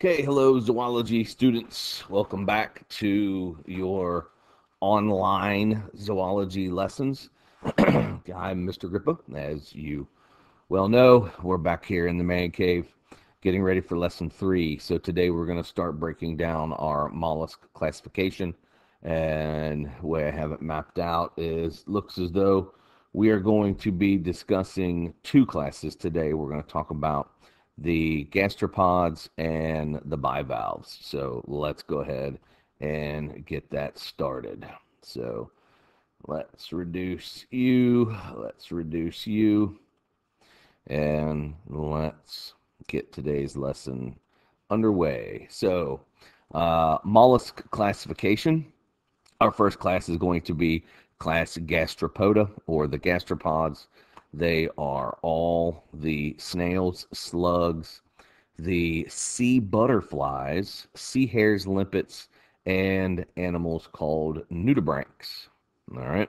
Okay, hello, zoology students. Welcome back to your online zoology lessons. I'm Mr. Grippa. As you well know, we're back here in the man cave getting ready for lesson three. So today we're going to start breaking down our mollusk classification. And the way I have it mapped out is looks as though we are going to be discussing two classes today. We're going to talk about the gastropods and the bivalves. So let's go ahead and get that started. So let's reduce you, let's reduce you, and let's get today's lesson underway. So, uh, mollusk classification. Our first class is going to be class Gastropoda or the gastropods. They are all the snails, slugs, the sea butterflies, sea hares, limpets, and animals called nudibranchs. All right.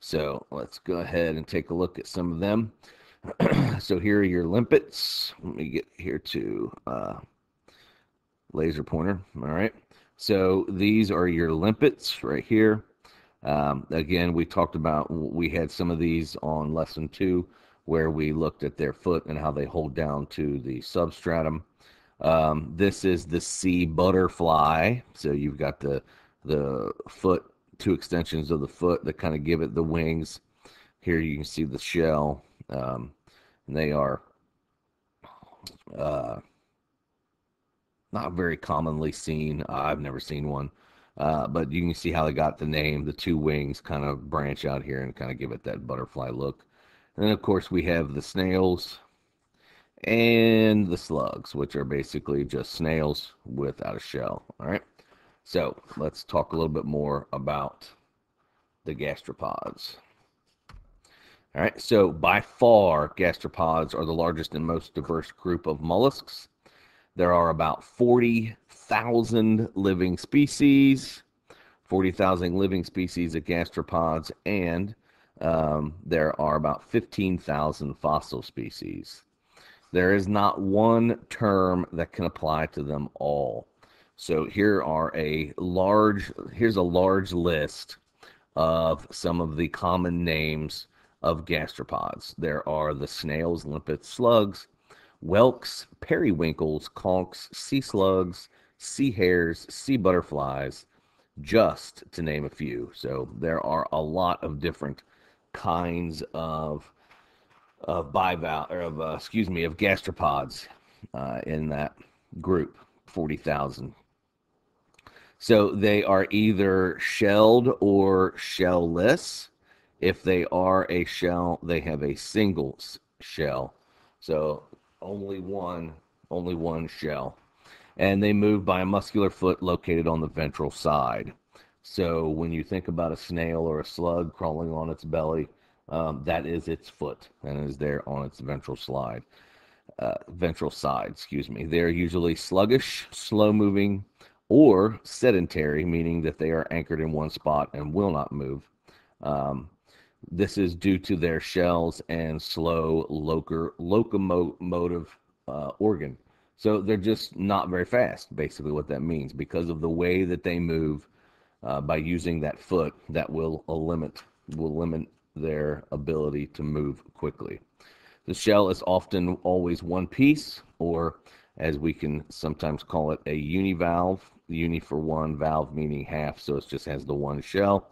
So let's go ahead and take a look at some of them. so here are your limpets. Let me get here to uh, laser pointer. All right. So these are your limpets right here. Um, again, we talked about, we had some of these on lesson two where we looked at their foot and how they hold down to the substratum. Um, this is the sea butterfly. So you've got the, the foot, two extensions of the foot that kind of give it the wings. Here you can see the shell. Um, and they are uh, not very commonly seen. I've never seen one. Uh, but you can see how they got the name. The two wings kind of branch out here and kind of give it that butterfly look. And then, of course, we have the snails and the slugs, which are basically just snails without a shell. All right. So let's talk a little bit more about the gastropods. All right. So by far, gastropods are the largest and most diverse group of mollusks. There are about 40,000 living species, 40,000 living species of gastropods, and um, there are about 15,000 fossil species. There is not one term that can apply to them all. So here are a large, here's a large list of some of the common names of gastropods. There are the snails, limpets, slugs, whelks, periwinkles, conchs, sea slugs, sea hares, sea butterflies, just to name a few. So there are a lot of different kinds of of bivalve or of uh, excuse me of gastropods uh, in that group, forty thousand. So they are either shelled or shellless. If they are a shell, they have a single shell. So only one, only one shell. And they move by a muscular foot located on the ventral side. So when you think about a snail or a slug crawling on its belly, um, that is its foot and is there on its ventral slide, uh, ventral side. Excuse me. They're usually sluggish, slow moving, or sedentary, meaning that they are anchored in one spot and will not move. Um, this is due to their shells and slow loco- locomotive uh, organ. So they're just not very fast, basically, what that means. Because of the way that they move uh, by using that foot, that will limit, will limit their ability to move quickly. The shell is often always one piece, or as we can sometimes call it, a univalve. Uni for one, valve meaning half, so it just has the one shell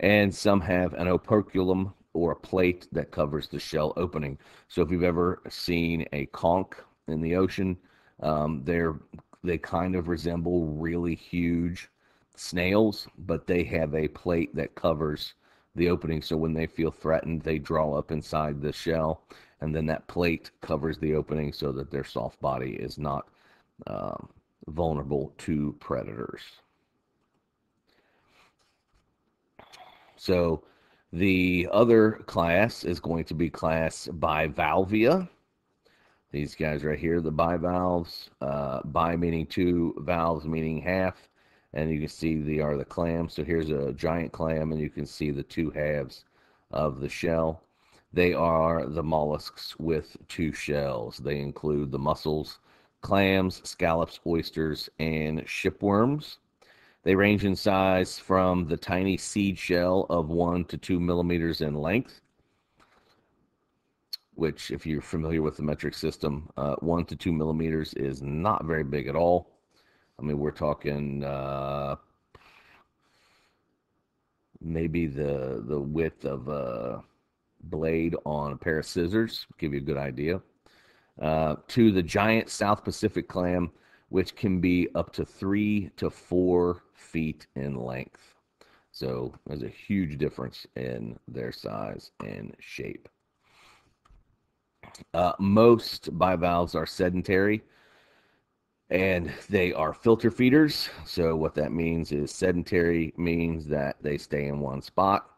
and some have an operculum or a plate that covers the shell opening. So if you've ever seen a conch in the ocean, um, they're they kind of resemble really huge snails, but they have a plate that covers the opening. So when they feel threatened, they draw up inside the shell, and then that plate covers the opening so that their soft body is not um, vulnerable to predators. So the other class is going to be class bivalvia. These guys right here, the bivalves, uh, bi meaning two, valves meaning half. And you can see they are the clams. So here's a giant clam, and you can see the two halves of the shell. They are the mollusks with two shells. They include the mussels, clams, scallops, oysters, and shipworms. They range in size from the tiny seed shell of one to two millimeters in length, which, if you're familiar with the metric system, uh, one to two millimeters is not very big at all. I mean, we're talking uh, maybe the the width of a blade on a pair of scissors. Give you a good idea. Uh, to the giant South Pacific clam, which can be up to three to four feet in length. So there's a huge difference in their size and shape. Uh, most bivalves are sedentary and they are filter feeders. So what that means is sedentary means that they stay in one spot.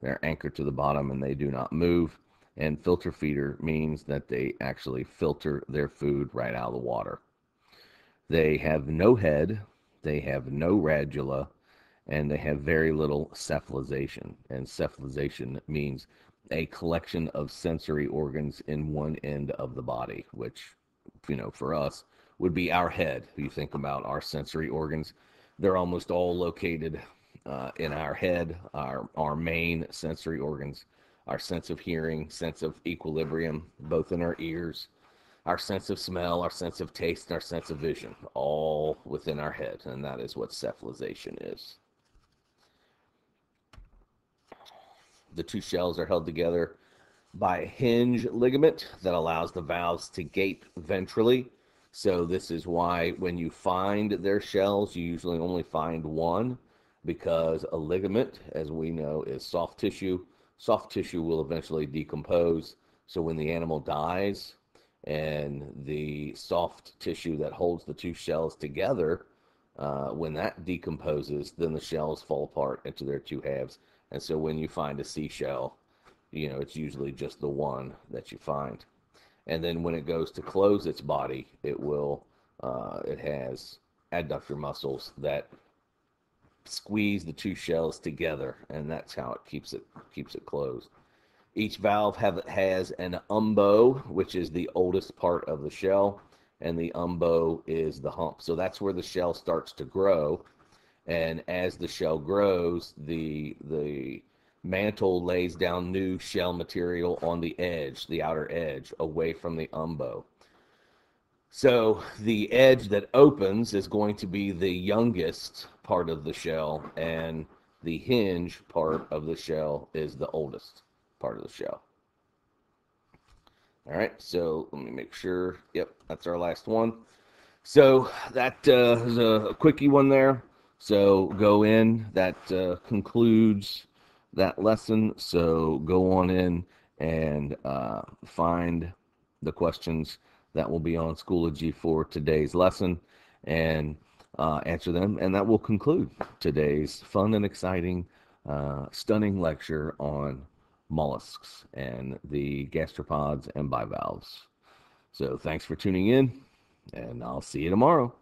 They're anchored to the bottom and they do not move. And filter feeder means that they actually filter their food right out of the water. They have no head, they have no radula, and they have very little cephalization. And cephalization means a collection of sensory organs in one end of the body, which, you know, for us would be our head. If you think about our sensory organs, they're almost all located uh, in our head, our, our main sensory organs, our sense of hearing, sense of equilibrium, both in our ears, our sense of smell, our sense of taste, and our sense of vision, all within our head. And that is what cephalization is. The two shells are held together by a hinge ligament that allows the valves to gape ventrally. So, this is why when you find their shells, you usually only find one because a ligament, as we know, is soft tissue. Soft tissue will eventually decompose. So, when the animal dies, and the soft tissue that holds the two shells together, uh, when that decomposes, then the shells fall apart into their two halves. And so when you find a seashell, you know, it's usually just the one that you find. And then when it goes to close its body, it will, uh, it has adductor muscles that squeeze the two shells together, and that's how it keeps it keeps it closed. Each valve have, has an umbo, which is the oldest part of the shell, and the umbo is the hump. So that's where the shell starts to grow. And as the shell grows, the the mantle lays down new shell material on the edge, the outer edge, away from the umbo. So the edge that opens is going to be the youngest part of the shell, and the hinge part of the shell is the oldest part of the show. All right, so let me make sure. Yep, that's our last one. So that uh, is a quickie one there. So go in. That uh, concludes that lesson. So go on in and uh, find the questions that will be on Schoology for today's lesson and uh, answer them. And that will conclude today's fun and exciting, uh, stunning lecture on mollusks and the gastropods and bivalves. So thanks for tuning in, and I'll see you tomorrow.